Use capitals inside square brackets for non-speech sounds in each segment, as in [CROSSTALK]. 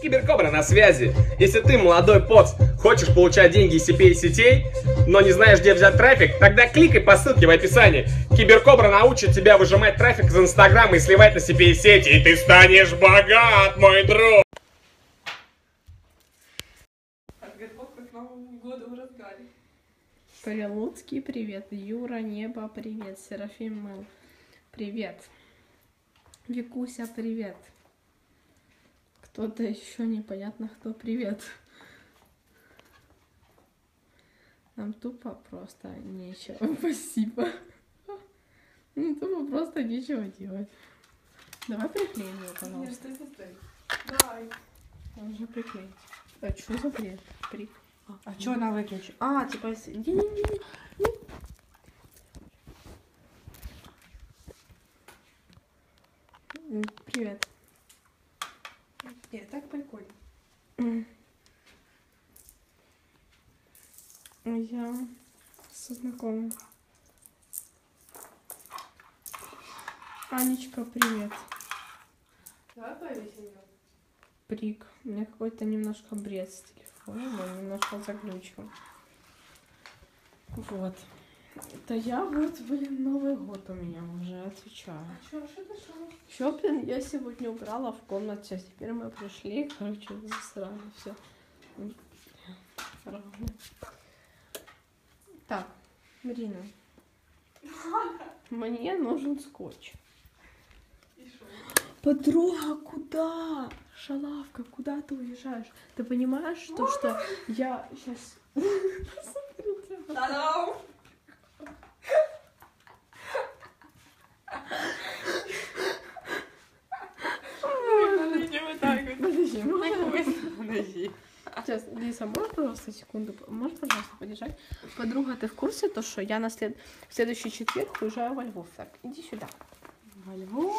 Киберкобра на связи. Если ты, молодой поц, хочешь получать деньги из CPA-сетей, но не знаешь, где взять трафик, тогда кликай по ссылке в описании. Киберкобра научит тебя выжимать трафик из Инстаграма и сливать на CPA-сети, и ты станешь богат, мой друг! Подготовка к Новому году в разгаре. Прилуцкий, привет. Юра, Небо, привет. Серафим Мэл, привет. Викуся, привет. Кто-то еще непонятно кто, привет. Нам тупо просто нечего. [LAUGHS] Спасибо. Ну, тупо просто нечего делать. Давай приклеим его, Нет, пожалуйста. стой, стой. Давай. Нужно приклеить. А что за бред? Прик. А что она выключила? А, типа... с- не-не-не. М, Привет. Нет, так прикольно. М. Я со знакомым. Анечка, привет. Давай повесим Прик. У меня какой-то немножко бред с телефоном, он немножко заглючил. Вот. Да я вот, блин, Новый год у меня уже, отвечаю. А что, что что? Еще, блин, я сегодня убрала в комнате, а теперь мы пришли, [LAUGHS] короче, засрали все. Так, Марина, мне нужен скотч. Что? Подруга, куда? Шалавка, куда ты уезжаешь? Ты понимаешь, то, что я сейчас... [LAUGHS] Сейчас, Лиса, можешь, пожалуйста, секунду? Можешь, пожалуйста, подержать? Подруга, ты в курсе, то, что я на след... в следующий четверг уезжаю во Львов? Так, иди сюда. Во Львов.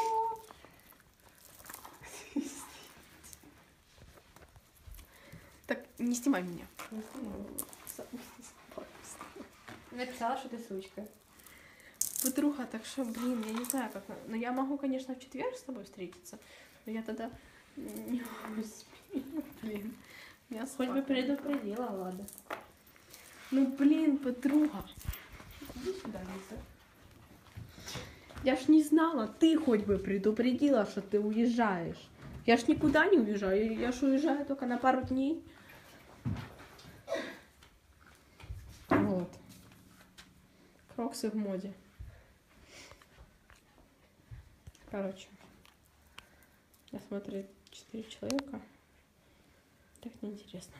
Так, не снимай меня. Написала, что ты сучка. Подруга, так что, блин, я не знаю, как... на- Ну, я могу, конечно, в четверг с тобой встретиться, но я тогда не успею, блин. Я Хоть бы предупредила, ладно. Ну, блин, подруга. Иди сюда, Лиса. Я ж не знала, ты хоть бы предупредила, что ты уезжаешь. Я ж никуда не уезжаю, я ж уезжаю только на пару дней. Вот. Кроксы в моде. Короче. Я смотрю, четыре человека. Так неинтересно.